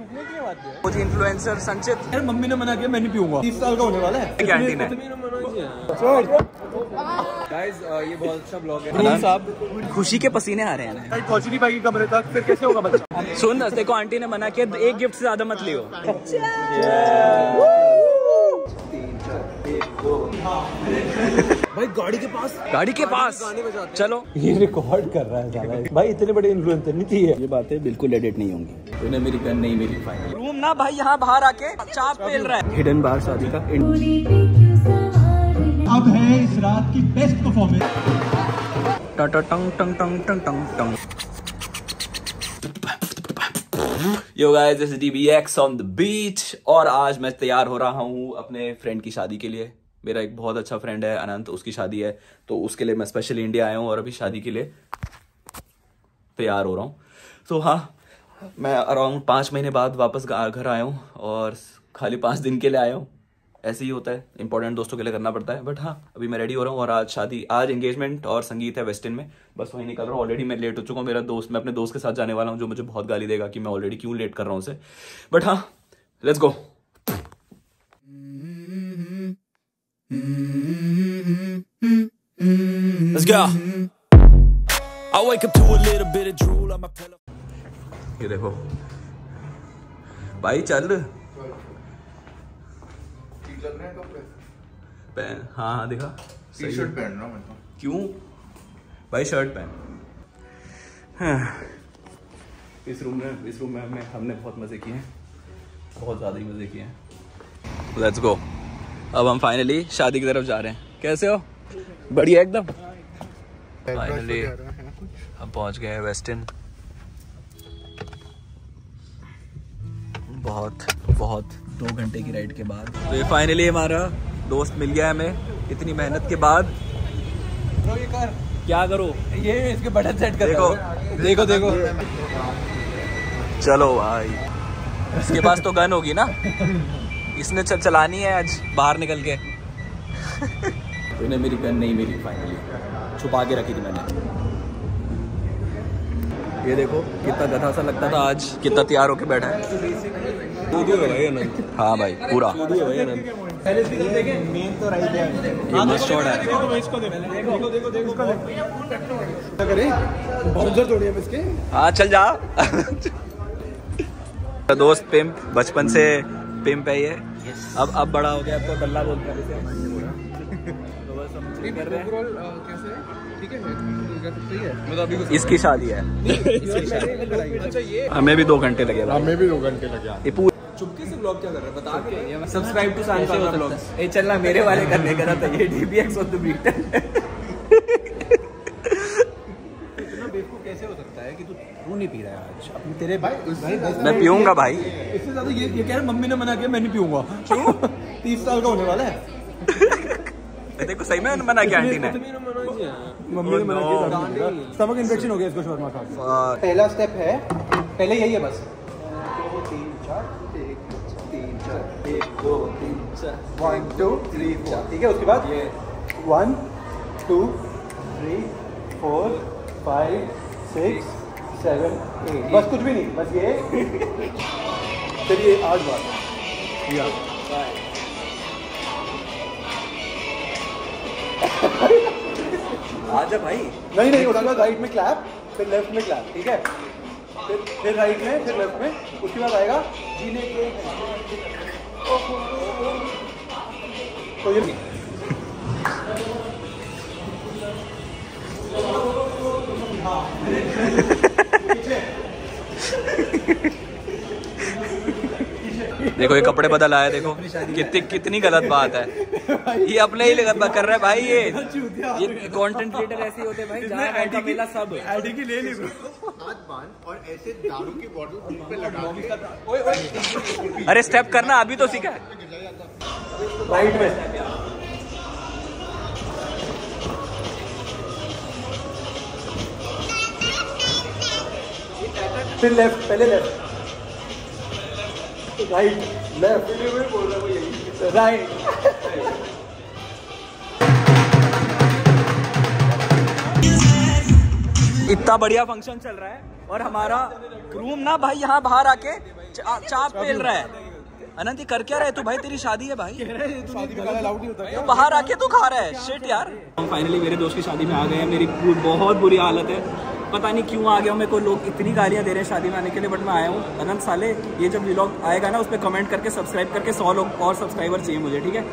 टूटने की बात है। कुछ इन्फ्लुएंसर संचित। यार मम्मी ने मना किया मैं नहीं पीऊँगा। तीस साल का होने वाला है। कैंटीन है। गाइस ये बहुत अच्छा ब्लॉग है। साहब खुशी के पसीने आ रहे हैं। पहुँच नहीं पाएगी कमरे तक फिर कैसे होगा बच्चा? सुन देखो आंटी ने मना किया एक गिफ्ट से ज़्यादा मत लियो। भाई गाड़ी के पास। गाड़ी के पास। चलो। ये रिकॉर्ड कर रहा है साला। भाई इतने बड़े इन्फ्लुएंसर नहीं थी ये। बातें बिल्कुल एडिट नहीं होंगी। तूने मेरी गन नहीं मेरी फाइनल रूम ना भाई यहाँ बाहर आके चाप पेल रहा है। हिडन बार शादी का अब है इस रात की बेस्ट परफॉर्मेंस टाटा टंग टंग टंग टंग टंग टंग। Yo guys this is DBX on the beach और आज मैं तैयार हो रहा हूँ अपने फ्रेंड की शादी के लिए। मेरा एक बहुत अच्छा फ्रेंड है, अनंत, उसकी शादी है तो उसके लिए मैं स्पेशल इंडिया आया हूँ और अभी शादी के लिए तैयार हो रहा हूँ। तो हाँ मैं अराउंड पाँच महीने बाद वापस घर आया हूँ और खाली पाँच दिन के लिए आया हूँ। ऐसे ही होता है इंपॉर्टेंट दोस्तों के लिए करना पड़ता है बट हाँ अभी मैं रेडी हो रहा हूँ और आज शादी, आज एंगेजमेंट और संगीत है वेस्टर्न में। बस वहीं निकल रहा हूँ ऑलरेडी मैं लेट हो चुका हूँ, मेरा दोस्त, मैं अपने दोस्त के साथ जाने वाला हूँ, जो मुझे बहुत गाली देगा कि मैं ऑलरेडी क्यों लेट कर रहा हूँ उसे। बट हाँ let's go Let's go. I wake up to a little bit of drool on my pillow. ये देखो। भाई चल। पहन हाँ हाँ दिखा। टी शर्ट पहन रहा हूँ मैं तो। क्यों? भाई शर्ट पहन। हाँ। इस रूम में इस रूम में हमने हमने बहुत मज़े किए हैं। बहुत ज़्यादा ही मज़े किए हैं। लेट्स गो अब हम फाइनली शादी की तरफ़ जा रहे हैं। कैसे हो? बढ़िया एकदम। फाइनली हम पहुँच गए हैं वेस्टर्न बहुत बहुत दो घंटे की राइड के बाद। तो ये फाइनली हमारा दोस्त मिल गया हमें इतनी मेहनत के बाद। क्या करो? ये इसके बटन सेट कर देखो देखो देखो। चलो भाई। इसके पास तो गन होगी ना? इसने चल चलानी है आज बाहर निकल के। तूने मेरी गन नहीं मेरी फाइनली छुपा के रखी थी मैंने। ये देखो कितना गधा सा लगता था आज कितना तैयार होके बैठा है। हाँ भाई पूरा। पहले इसकी तरफ़ देखें। मेन तो राइट है। है। हाँ। चल जा। दोस्त पिम्प बचपन से पिम्प है ये। अब अब बड़ा हो गया अब तो बल्ला बोलता तो बस हम चिल कर रहे हैं? इसकी शादी है। हमें भी दो घंटे लगे हमें भी दो घंटे लगे ये चुपके से ब्लॉग क्या कर रहा है? बता के सब्सक्राइब टू सांसा व्लॉग ये चलना मेरे वाले करने का था ये डीबीएक्स ऑन द बीट इतना बेवकूफ़ कैसे हो सकता है कि तू तू नहीं पी रहा है आज अपने तेरे भाई मैं पीऊँगा भाई। इससे ज़्यादा ये ये कह रहा मम्मी ने मना किया मैं नहीं पीऊँगा। तीस साल का होने वाला है। देखो सही में मना किया आंटी ने। मम्मी ने मना किया। स्टमक इन्फेक्शन हो गया इसको शर्मा खा पहला स्टेप है पहले यही है बस। दो तीन चार एक तीन चार एक दो तीन चार वन टू थ्री फोर ठीक है उसके बाद? ये one two three four five six seven eight बस कुछ भी नहीं बस ये चलिए आठ बार। या। आजा भाई। नहीं नहीं उसके बाद राइट में क्लैप फिर लेफ़्ट में क्लैप ठीक है? फिर फिर राइट में फिर लेफ़्ट में उसके बाद आएगा जीने के तो ये देखो ये कपड़े बदल आया देखो। कितनी कितनी गलत बात है। ये अपने ही गलत कर रहा है भाई ये। ये कंटेंट क्रिएटर ऐसे होते हैं भाई जहाँ मिला सब। आईडी की ले ली हाथ बाँध और ऐसे दारू की बोतल पे लगा के अरे स्टेप करना अभी तो सीखा है। राइट में फिर लेफ़्ट पहले लेफ़्ट राइट लेफ़्ट राइट इतना बढ़िया फ़ंक्शन चल रहा है और हमारा ग्रूम ना भाई यहाँ बाहर आके चा, चाप पेल रहा है। अनंत कर क्या रहा है तू भाई? तेरी शादी है भाई। शादी में अलाउड नहीं होता। तू बाहर आके तू खा रहा है। शिट यार। हम फाइनली मेरे दोस्त की शादी में आ गए हैं। मेरी बहुत बुरी हालत है। पता नहीं क्यों आ गया हूँ मेरे को लोग इतनी गालियाँ दे रहे हैं शादी में आने के लिए बट मैं आया हूँ। अनंत साले ये जब व्लॉग आएगा ना उस पर कमेंट करके सब्सक्राइब करके सौ लोग और सब्सक्राइबर चाहिए मुझे ठीक है?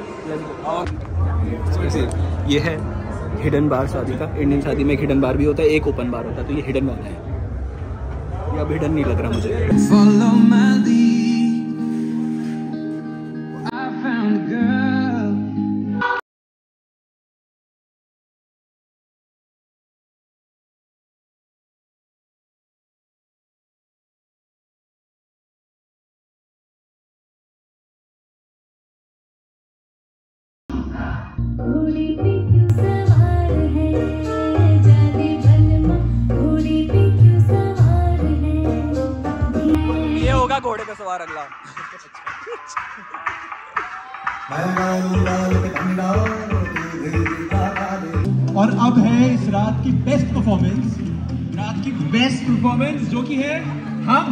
और ये है हिडन बार शादी का। इंडियन शादी में एक हिडन बार भी होता है एक ओपन बार होता है तो ये हिडन वाला है। ये अब हिडन नहीं लग रहा मुझे। होगा घोड़े पे सवार अगला। और अब है इस रात की बेस्ट परफॉर्मेंस रात की बेस्ट परफॉर्मेंस जो कि है हम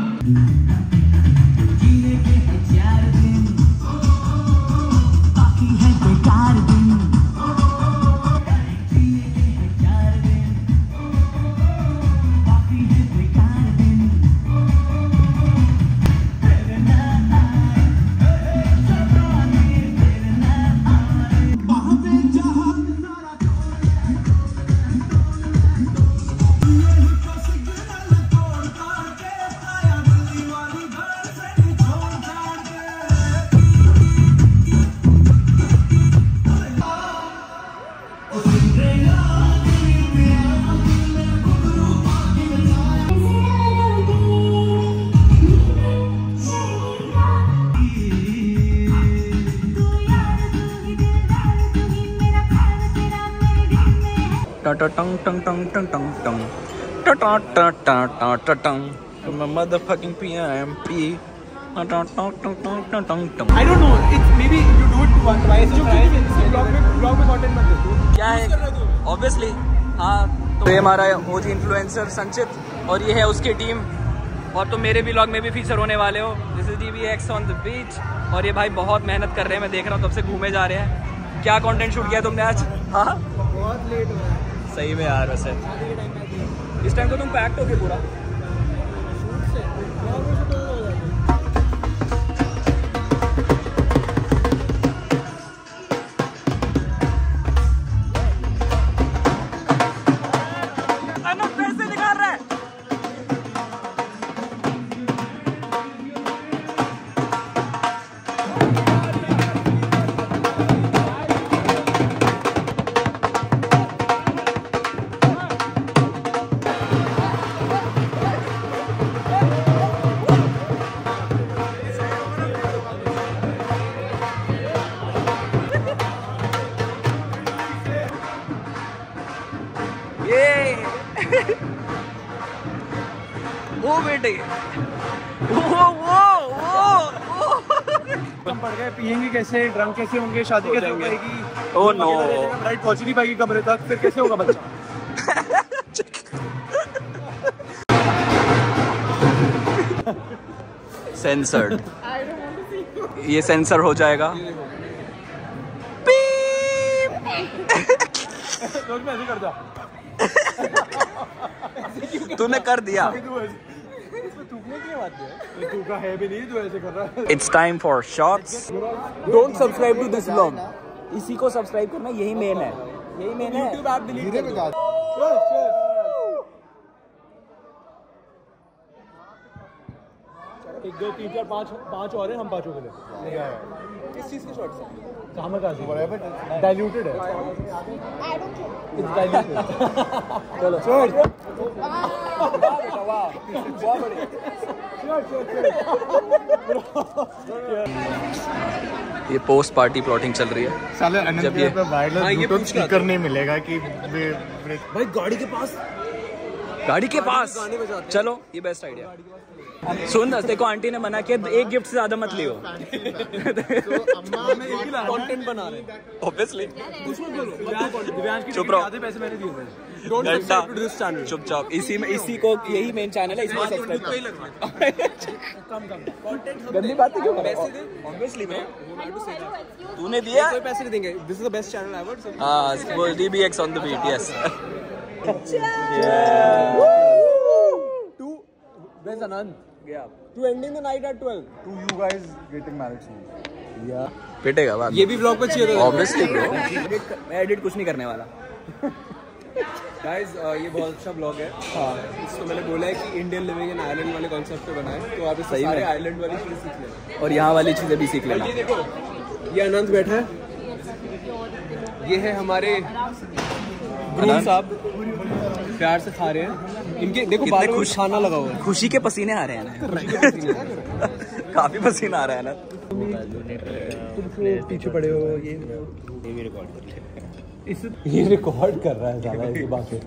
टंग टंग टंग टंग टंग टंग टंग motherfucking PMP I don't know it's maybe you do it once twice or thrice क्या है? ऑब्वियसली हाँ तो। ये हमारा इन्फ्लुएंसर संचित और ये है उसकी टीम और तुम मेरे ब्लॉग में भी फीचर होने वाले हो। This is D X on the beach और ये भाई बहुत मेहनत कर रहे हैं मैं देख रहा हूँ तब से घूमे जा रहे हैं। क्या कंटेंट शूट किया तुमने आज? हाँ? बहुत लेट हो रहा सही में यार वैसे। इस टाइम को तुम पैक्ट हो गए पूरा। ये। वो बेटे। वो वो वो हम पड़ गए पियेंगे कैसे? ड्रंक कैसे होंगे? शादी कैसे हो पाएगी? Oh no. राइट पहुँच नहीं पाएगी कमरे तक फिर कैसे होगा बच्चा? सेंसर्ड ये सेंसर हो जाएगा। में ऐसे करता तूने कर दिया। इसमें थूकने की बात है। थूका है भी नहीं तू ऐसे कर रहा है। It's time for shorts don't subscribe to this vlog इसी को सब्सक्राइब करना यही मेन है। यही मेन है। यूट्यूब ऐप डिलीट कर दो। एक दो तीन चार पाँच पाँच और हैं हम पाँचों के लिए। किस चीज़ के शॉर्ट्स हैं? कहाँ का डाइल्यूटेड है. इट्स डाइल्यूटेड चलो ये पोस्ट पार्टी प्लॉटिंग चल रही है। साले जब अनंत ये- पे वायरलेस हाँ, ये ब्लूटूथ स्पीकर नहीं। मिलेगा कि भाई गाड़ी के पास गाड़ी के पास। चलो ये बेस्ट आइडिया सुन देखो आंटी ने मना किया एक गिफ्ट से ज़्यादा मत लियो। कंटेंट बना रहे ऑब्वियसली चुप रहो। आधे पैसे मैंने दिए. चुपचाप इसी में इसी को यही मेन चैनल है इसमें सब्सक्राइब गंदी बातें क्यों ऑब्वियसली तूने दिया? कोई पैसे नहीं देंगे। This is the best channel ever so हाँ वो DBX on the beat yes to where's Anand? To ending the night at 12 To you guys getting married soon. पिटेगा बाद ये भी ब्लॉग पे चाहिए था। ऑब्वियसली ब्रो मैं एडिट कुछ नहीं करने वाला। गाइस ये बहुत अच्छा ब्लॉग है। हाँ। इसको मैंने बोला है कि इंडियन लिविंग इन आयरलैंड वाले कॉन्सेप्ट पे बनाए तो आप सही सारे। आयरलैंड वाली चीज़ें सीख लेना। और यहाँ वाली चीज़ें भी सीख लेना। ये देखो ये अनंत बैठा है। ये है हमारे ग्रूम साहब प्यार से खा रहे हैं। इनके देखो कितने खुश- खाना लगा हुआ है। खुशी के पसीने आ रहे हैं काफ़ी पसीना आ रहा है ना। पीछे पड़े हो ये ये रिकॉर्ड कर रहा है साला ऐसी बातें।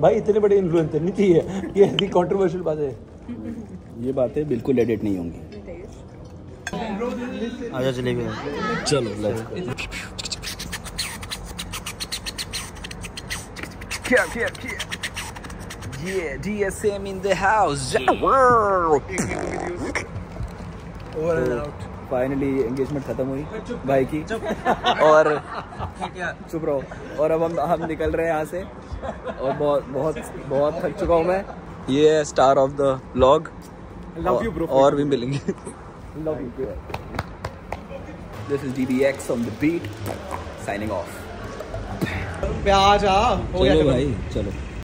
भाई इतने बड़े इन्फ्लुएंसर नहीं चाहिए ये ऐसी कंट्रोवर्शियल बातें। ये बातें बिल्कुल एडिट नहीं होंगी। आजा चले गए चलो क्या क्या क्या Yeah, DSM in the house. Over and out finally engagement खत्म हुई। भाई की। और चुप रहो। और अब हम हम निकल रहे हैं यहाँ से। और बहुत बहुत बहुत थक चुका हूँ मैं। ये है star of the vlog Love you, bro. और भी मिलेंगे। Love you this is DBX on the beat signing off पे आ हो गया चलो भाई चलो।